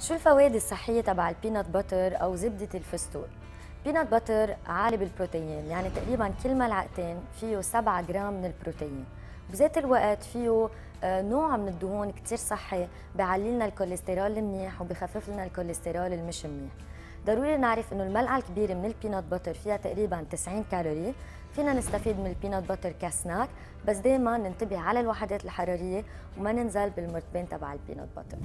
شو الفوائد الصحية تبع ال peanut butter أو زبدة الفستق؟ peanut butter عالي بالبروتين يعني تقريبا كل ملعقتين فيه 7 جرام من البروتين. بذات الوقت فيه آه، نوع من الدهون كتير صحي بيعلي لنا الكوليسترول المنيح وبخفف لنا الكوليسترول المش منيح. ضروري نعرف إنه الملعقة الكبيرة من ال peanut butter فيها تقريبا 90 كالوري. فينا نستفيد من ال peanut butter ك snack بس دائما ننتبه على الوحدات الحرارية وما ننزل بالمرتبين تبع البينات باتر